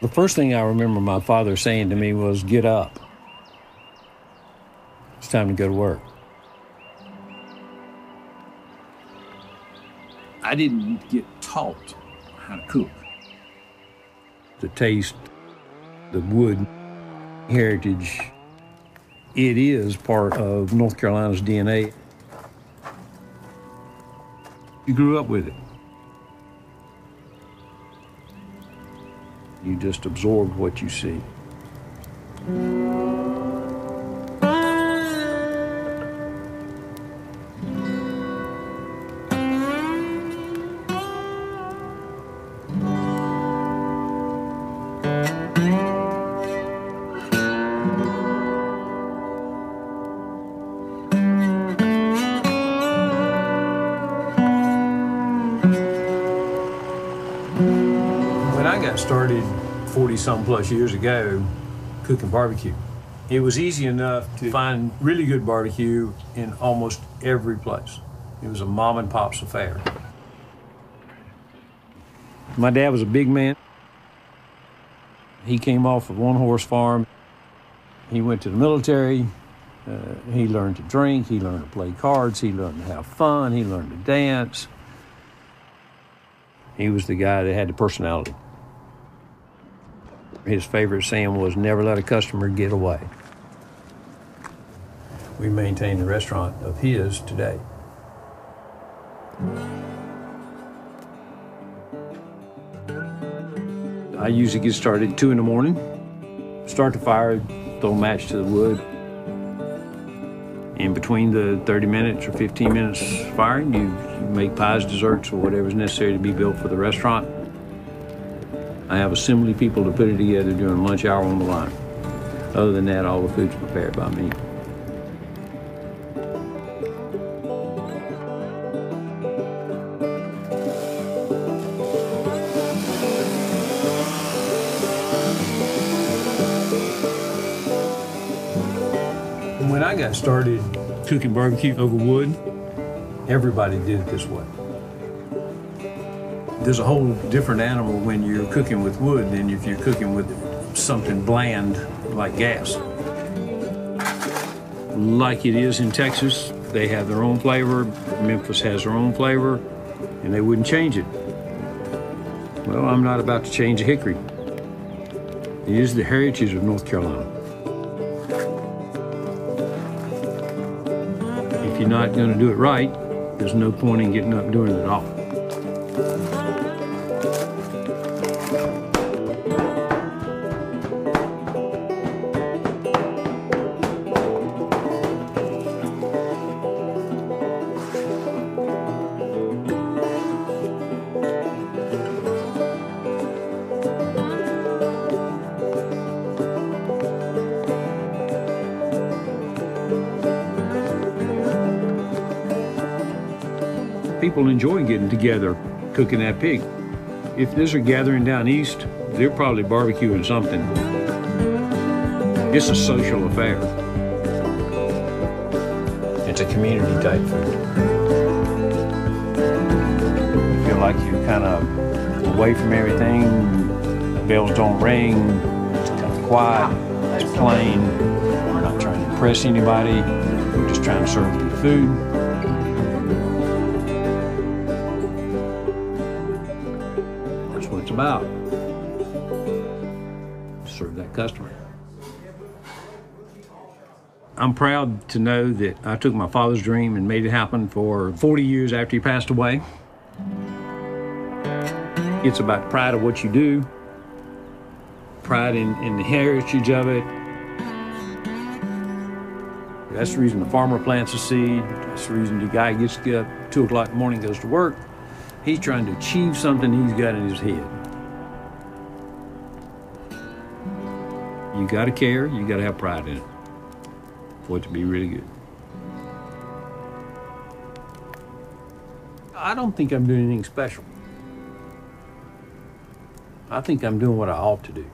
The first thing I remember my father saying to me was, Get up. It's time to go to work. I didn't get taught how to cook. The taste, the wood heritage, it is part of North Carolina's DNA. You grew up with it. You just absorb what you see. Started 40 some plus years ago cooking barbecue, it was easy enough to find really good barbecue in almost every place. It was a mom and pop's affair. My dad was a big man. He came off of one horse farm. He went to the military. Uh, he learned to drink. He learned to play cards. He learned to have fun. He learned to dance. He was the guy that had the personality. His favorite saying was never let a customer get away. We maintain the restaurant of his today. I usually get started at 2 in the morning, start the fire, throw a match to the wood. In between the 30 minutes or 15 minutes firing, you, you make pies, desserts, or whatever's necessary to be built for the restaurant. I have assembly people to put it together during lunch hour on the line. Other than that, all the food's prepared by me. When I got started cooking barbecue over wood, everybody did it this way. There's a whole different animal when you're cooking with wood than if you're cooking with something bland like gas. Like it is in Texas, they have their own flavor. Memphis has their own flavor, and they wouldn't change it. Well, I'm not about to change a hickory. It is the heritage of North Carolina. If you're not going to do it right, there's no point in getting up doing it at all. People enjoy getting together, cooking that pig. If there's a gathering down east, they're probably barbecuing something. It's a social affair. It's a community type food. You feel like you're kind of away from everything. The bells don't ring. It's kind of quiet. It's plain. We're not trying to impress anybody. We're just trying to serve good food. About. Serve that customer. I'm proud to know that I took my father's dream and made it happen for 40 years after he passed away. It's about pride of what you do, pride in, in the heritage of it. That's the reason the farmer plants a seed. That's the reason the guy gets up two o'clock in the morning, goes to work. He's trying to achieve something he's got in his head. You got to care. You got to have pride in it for it to be really good. I don't think I'm doing anything special. I think I'm doing what I ought to do.